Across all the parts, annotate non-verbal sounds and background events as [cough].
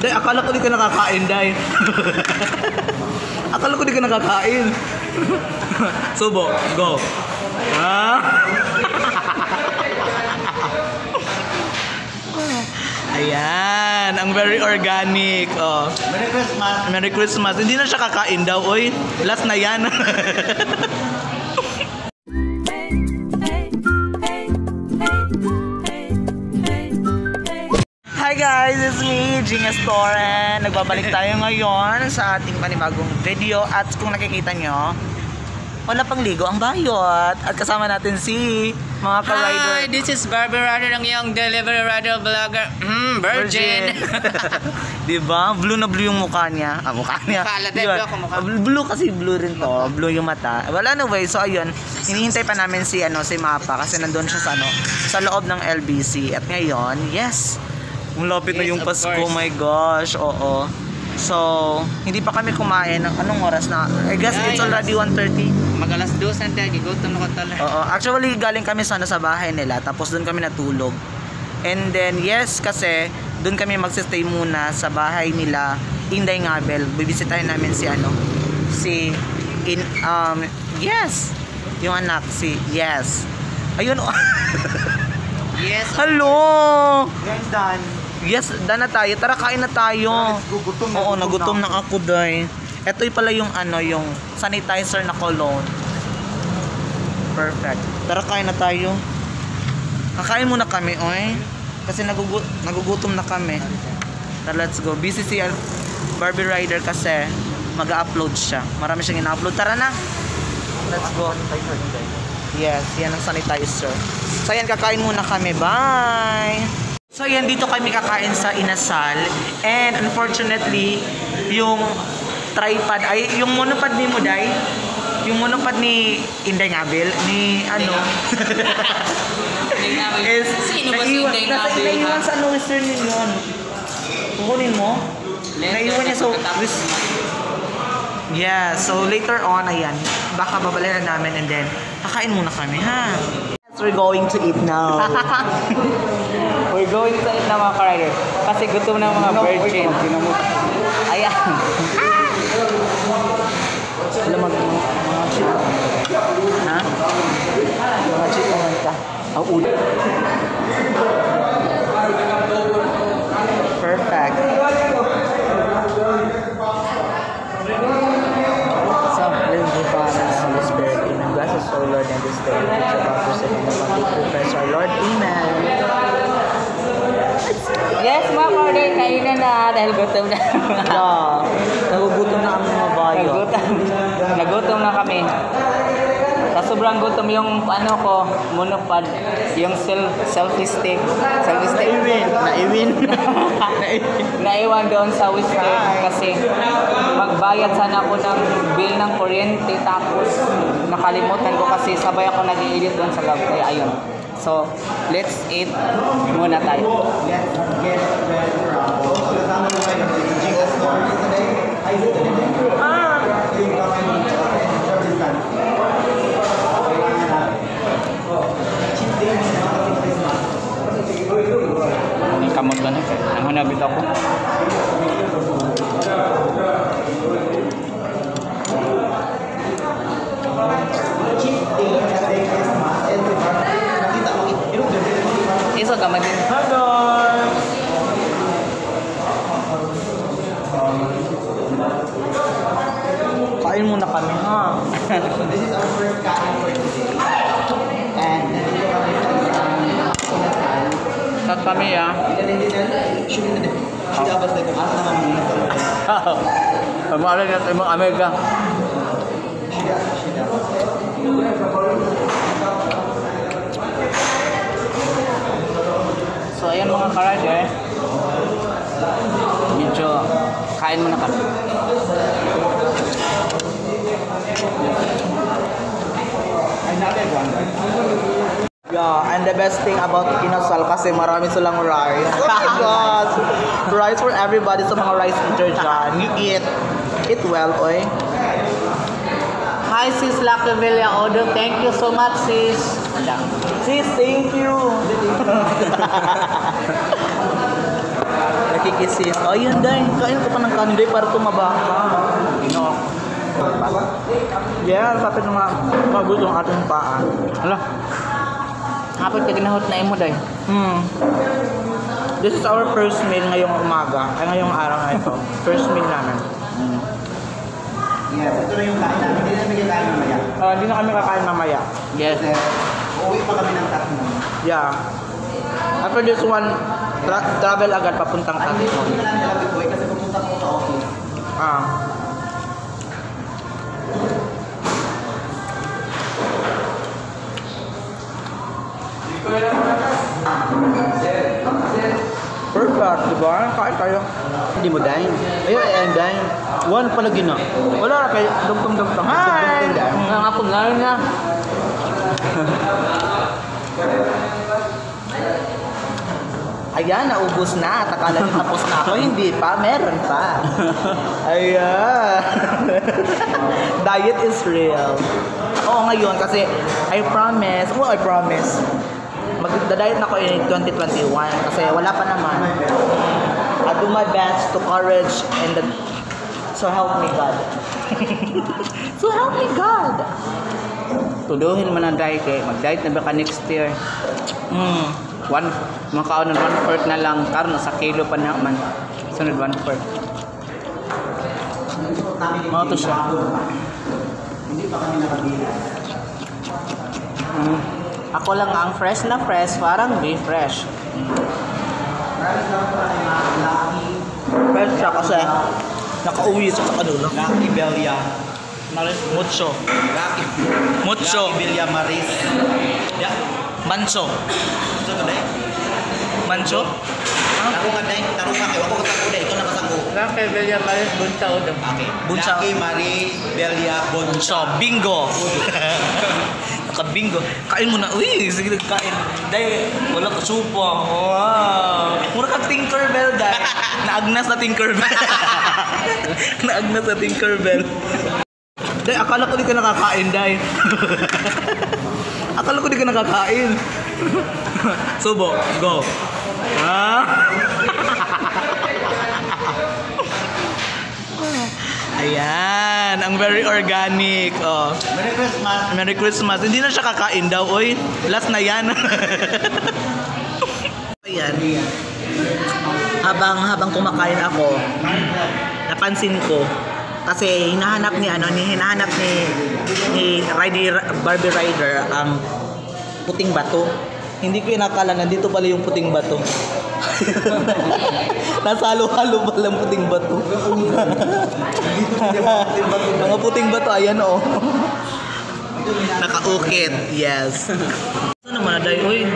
Day, akala ko di ka nakakain, Day. [laughs] akala ko di ka nakakain. Subo, go. Ha? Ayan, ang very organic. Oh. Merry Christmas! Merry Christmas. Hindi na siya kakain daw, oy. Last na yan. [laughs] guys, it's me, Genius Toren. Nagbabalik tayo ngayon sa ating panibagong video at kung nakikita nyo, wala pang ligo ang bayot. At kasama natin si mga ka-rider. Hi, this is Barbie Rider ng iyong delivery rider vlogger. Mm, virgin. [laughs] diba? Blue na blue yung mukha niya. Ah, mukha niya. Lahat Diba? blue ako mukha. Blue kasi blue rin to. Blue yung mata. Well, anyway, so ayun. Hinihintay pa namin si, ano, si Mapa kasi nandun siya sa, ano, sa loob ng LBC. At ngayon, yes, malapit na Yes, yung of Pasko. course. My gosh, oo. So, hindi pa kami kumain. Anong oras na? I guess Ay, it's already 1.30. Mag alas 2 na tayo, gigutom na ko tala. Oo, actually galing kami sana sa bahay nila tapos doon kami natulog. And then yes kasi doon kami magsistay muna sa bahay nila Inday Ngabel. Bibisitahin namin si ano si in um yes yung anak si yes. Ayun oh. [laughs] Yes. Hello. Guys, done. Yes, dana tayo. Tara kain na tayo. Gugutom Oo, nagutom na ako, day. Ito yung pala yung ano, yung sanitizer na cologne. Perfect. Tara, kain na tayo. Kakain muna kami, oy. Kasi nagugu nagugutom na kami. Tara, let's go. Busy si Al- Barbie Rider kasi mag-upload siya. Marami siyang ina-upload. Tara na. Let's go. Yes, yan ang sanitizer. So yan, kakain muna kami. Bye! So yan, dito kami kakain sa Inasal. And unfortunately, yung tripod, ay, yung monopod ni Muday, yung monopod ni Inday Ngabel, ni ano, [laughs] is Sino ba si naiwan- Inday nasa- Ngabel, Naiwan sa ano, Western Union. Kukunin mo? Naiwan niya so, Yeah, so later on, ayan, baka babaliran namin and then, kakain muna kami, ha? We're going to eat now. [laughs] We're going to eat na mga ka-rider. Kasi gutom na mga virgin. Ayan. Alam mag mga chip. Ha? Mga chip naman ka. Ang ulo. Perfect. Some little Father, Holy Spirit, Amen. Bless us, O Lord, in this day. Body through Christ our Lord. Amen. Yes, mga ka-rider, kainan na dahil gutom na. Yeah. Nagugutom na ang mga bayo. Nagutom. Nagutom na kami. Sobrang gutom yung ano ko, monopod, yung self selfie stick. Selfie stick. Naiwin. Naiwin. [laughs] Naiwan doon sa Western kasi magbayad sana ako ng bill ng kuryente tapos nakalimutan ko kasi sabay ako nag-i-edit doon sa lab. Kaya ayun. So, let's eat muna tayo. May kamot ba na? Ang hanapit ako. Isa gamay din. Kain muna kami, ha? [laughs] Sat kami ah. Kamu ada lihat emang Amerika. So ayan mga karader. Medyo kain muna kami. Yeah, and the best thing about Inasal kasi marami silang rice. Oh my gosh! rice for everybody sa mga rice eater dyan. You eat. Eat well, oy. Hi sis Lucky Villa Odo. Thank you so much sis. Sis, thank you. Nakikisis. Oh, yun dahil. Kain ka pa ng kanin para tumaba ka. Ino. Yeah, sapit ng mga mabuto ang ating paa. Hala. Hapon ka ginahot na imo day. Hmm. This is our first meal ngayong umaga. Ay, ngayong araw na ito. First meal namin. Yes, ito na yung kain namin. Hindi namin kakain mamaya. Ah, Hindi na kami kakain mamaya. Yes. Kasi uuwi pa kami ng tatlo. Yeah. After this one, tra- travel agad papuntang Hindi Tatlo. na namin alam ito kasi pupunta ko sa office. Ah. Perfect, di ba? Kain tayo. Hindi mo dine. Ayun, ayun, dine. One pala gina. Wala na kay dugtong-dugtong. Hi! Nga nga po lalo na. [laughs] Ayan, naubos na. At akala niyo tapos na ako. Hindi pa. Meron pa. [laughs] Ayan. [laughs] Diet is real. Oo, ngayon kasi I promise. Oh, I promise. Magda-diet na ako in 2021 kasi wala pa naman. I do my best to courage and the... So help me God. [laughs] so help me God. Tuduhin mo na diet eh. Mag-diet na ba ka next year? Mm. One, makaon ng one fourth na lang. Karon sa kilo pa na man. Sunod one fourth. Mga to siya. Hindi pa kami nakabili. Mm. Ako lang ang fresh na fresh, parang be fresh. Lucky, Fresh siya kasi nakauwi sa kanila. Lucky Belia. Mucho. Lucky. Mucho. Lucky Belia Maris. Ya. Manso. Ito to dahil. Manso? Ako ka dahil. Tarong kayo. Ako ka sa Ako nakasangko. Kaya Belia Maris bunta udo. Okay. Bunsa. Lucky Marie Belia. Manso. Bingo. [laughs] Naka-bingo. Kain mo na. Uy, sige kain. Dahil wala ka supo. Wow. Mura ka Tinkerbell dahil. [laughs] Naagnas na Tinkerbell. [laughs] Naagnas na Tinkerbell. Dahil akala ko di ka nakakain dahil. [laughs] akala ko di ka nakakain. Subo, go. Ah. Ayan, ang very organic. Oh. Merry Christmas. Merry Christmas. Hindi na siya kakain daw, oy. Last na yan. [laughs] Ayan. Habang habang kumakain ako, napansin ko kasi hinahanap ni ano, ni hinahanap ni ni Rider Barbie Rider ang puting bato. Hindi ko inakala na dito pala yung puting bato. [laughs] Nasa halo-halo pala ang puting bato. [laughs] Mga puting bato, ayan oh. Nakaukit, yes. Ano naman, Aday? Uy,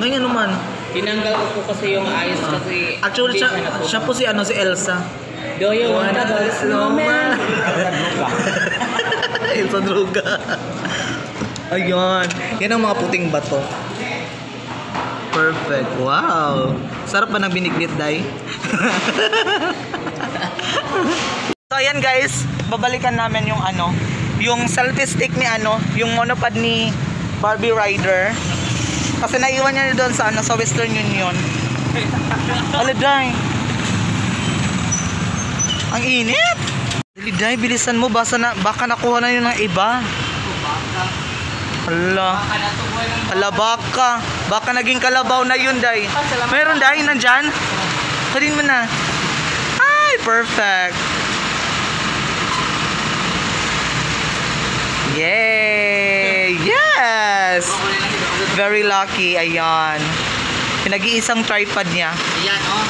ngayon naman. Tinanggal ko po kasi yung eyes kasi Actually, siya, siya po si, ano, si Elsa. Do you wanna go snowman? [laughs] Elsa Druga. Ayun. Yan ang mga puting bato. Perfect. Wow. Sarap ba ng binignit, Day? so, ayan guys. Babalikan namin yung ano, yung selfie stick ni ano, yung monopod ni Barbie Rider. Kasi naiwan niya doon sa ano, sa Western Union. Aladay. Ang init. Dali, Day, bilisan mo. Basa na, baka nakuha na yun ng iba. Hala. Hala, baka. Baka naging kalabaw na yun, Day. Meron, Day, nandyan. Halin mo na. Ay, perfect. Yay! Yes! Very lucky. Ayan. Pinag-iisang tripod niya. Ayan, oh.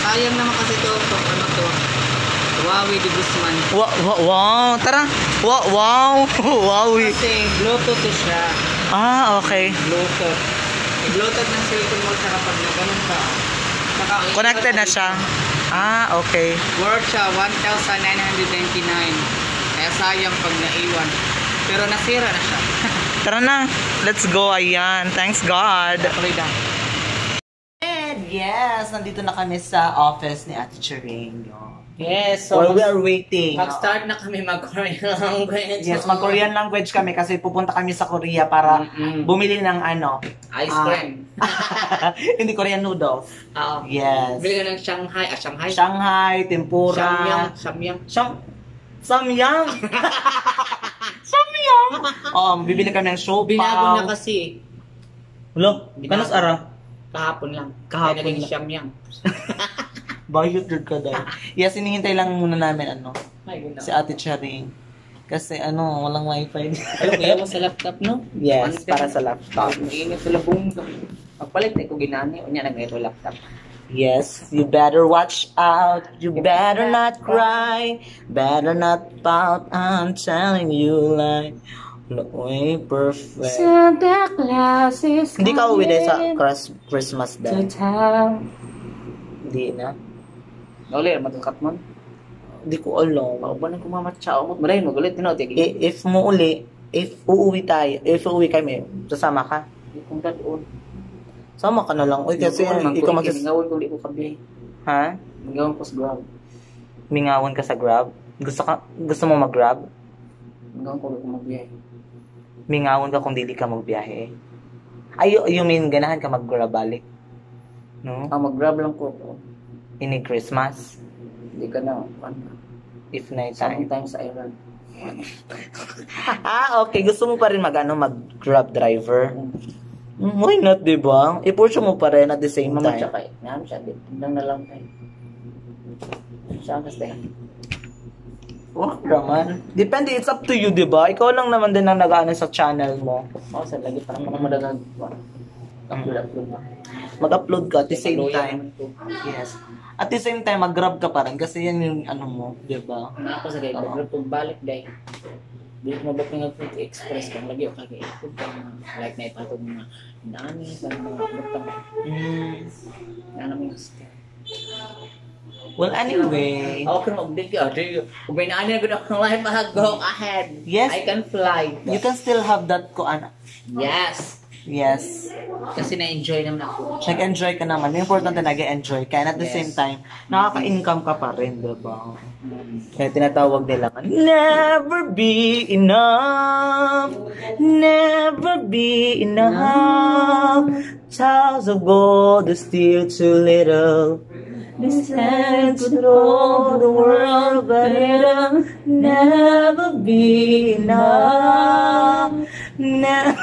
Sayang naman kasi to, to ano to. Huawei de Guzman. Wow, wow, wow. Tara. Wow, [laughs] wow. wow. Kasi Bluetooth to siya. Ah, okay. Bluetooth. I-Bluetooth ng cellphone mo siya kapag na ganun ka. Saka, Connected na siya. Ah, okay. Worth siya 1,999. Kaya sayang pag naiwan. Pero nasira na siya. [laughs] Tara na. Let's go. Ayan. Thanks God. Na. Yes, nandito na kami sa office ni Ate Charing. Yes, so While we are waiting. mag-start na kami mag-Korean language. Yes, mag-Korean language kami kasi pupunta kami sa Korea para Mm-mm. bumili ng ano. Ice ah, cream. [laughs] hindi Korean noodles. Oo. Yes. Bili ka ng Shanghai. Ah, Shanghai? Shanghai, tempura. Samyang. Samyang. Sham Samyang. [laughs] Samyang. Oh, bibili kami ng siopaw. Binago na kasi. Lo, Binago. kanos ara? Kahapon lang. Kahapon Kaya lang. Samyang. [laughs] Bayot rin ka dahil. yes, hinihintay lang muna namin ano, Ay, ganda. si Ate Charing. Kasi ano, walang wifi. Alam kaya mo sa laptop, no? yes, para sa laptop. Mainit sa labong. Pagpalit ko ginani. Unya na ngayon laptop. Yes, you better watch out. You better not cry. Better not pout. I'm telling you like, look way perfect. Santa Claus is Hindi ka uwi sa Chris- Christmas to day. town. Hindi na. Uli, matukat mo. Hindi ko alam. Pauban ko mamatsao mo. Maray, magulit. Tinaw, tigi. I- if mo uli, if uuwi tayo, if uuwi kami, sasama ka. Kung daloon. Sama ka na lang. Uy, kasi ikaw magsas... Ngawin ko, di ko kabi. Ha? Ngawin ko sa grab. Mingawan ka sa Grab? Gusto ka gusto mo mag-Grab? Ngawin ko, ko magbiyahe. Mingawan ka kung dili ka magbiyahe. Ay, you mean ganahan ka mag-Grab balik? No? Ah, mag-grab lang ko. Ini Christmas? Hindi ka na. Ano? If night time. Sometimes sa Iran. ah, [laughs] okay. Gusto mo pa rin mag, ano, mag-Grab driver? Mm, Why not, di ba? I-pursue mo pa rin at the same Mamatsa time. kay. Ngam siya. di- Tingnan na lang tayo. Saan ka stay? Wag naman. Depende, it's up to you, di ba? Ikaw lang naman din ang nag-ano sa channel mo. Oo, sa lagi parang mga madagag. Upload, upload na. Mag-upload ka at the same time. Yes. At the same time, mag-grab ka pa rin kasi yan yung ano mo, di ba? Ako sa gay, Oo. mag pag balik day. Di ko mabot nga food express kang lagi o kagay food mga like na ipatog mga nani sa mga butang Mm. na namin gusto. Well, anyway. Ako kan update ka. May nani na gud ako life ah, go ahead. Yes. I can fly. You can still have that ko, ano. Yes. Yes. Kasi na-enjoy naman ako. Nag-enjoy ka naman. Yung important na nag-enjoy ka. And at the Yes. same time, nakaka-income ka pa rin, di ba? Kaya tinatawag nila nga, Never be enough. Never be enough. Child of gold is still too little. This hand could hold the world, but it'll never be enough. Never.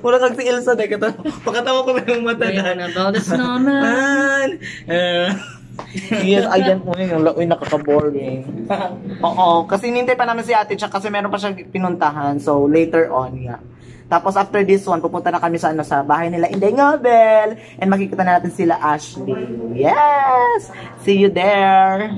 Mura kag si Elsa na kata. Pagkatawa ko na yung mata na. about the snowman. Man. Eh, yes, ayan po yun. Uy, nakaka-boring. [laughs] Oo, kasi nintay pa namin si ate siya kasi meron pa siya pinuntahan. So, later on, yeah. Tapos after this one, pupunta na kami sa ano sa bahay nila Inday Ngabel and makikita na natin sila Ashley. Yes! See you there!